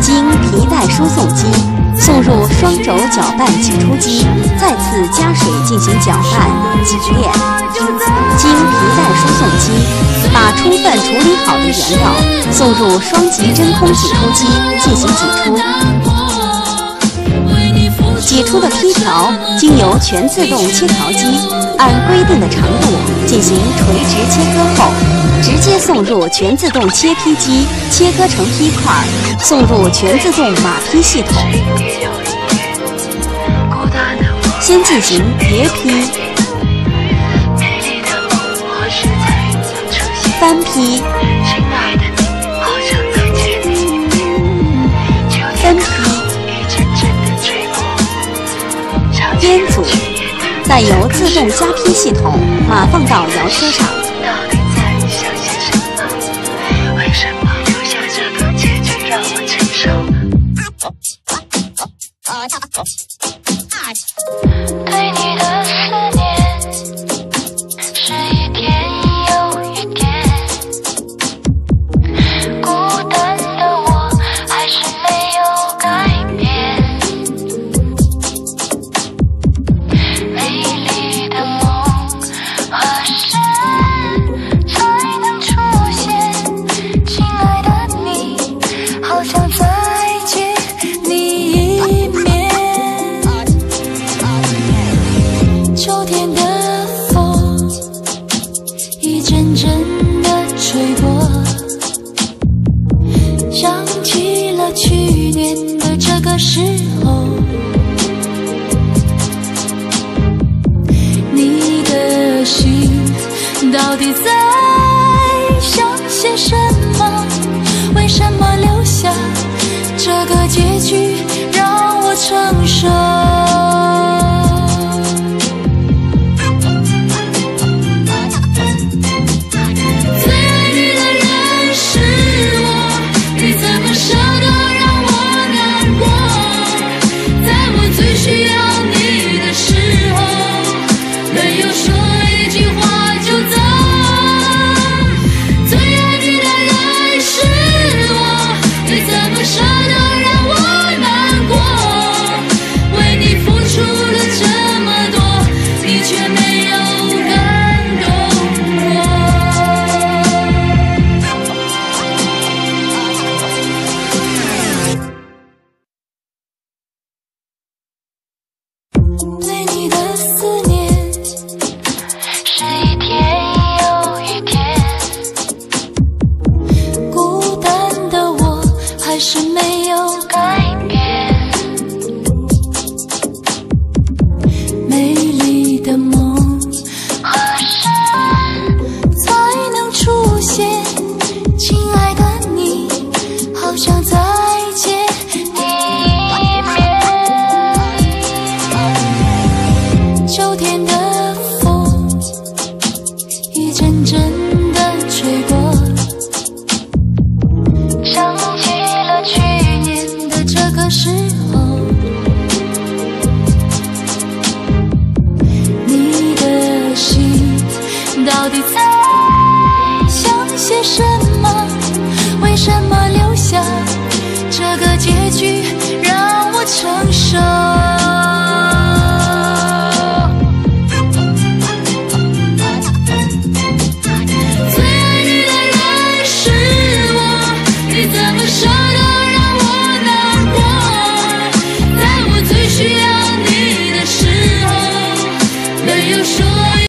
经皮带输送机送入双轴搅拌挤出机，再次加水进行搅拌挤炼。经皮带输送机把充分处理好的原料送入双级真空挤出机进行挤出。挤出的坯条经由全自动切条机按规定的长度进行垂直切割后，直接送入全自动切坯机切割成坯块，送入全自动码坯系统。先进行叠坯、翻坯、分皮。编组，再由自动加批系统码放到摇车上。一阵阵的吹过，想起了去年的这个时候。你的心到底在什么留下这个结局让我承受？